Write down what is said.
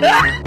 Ah!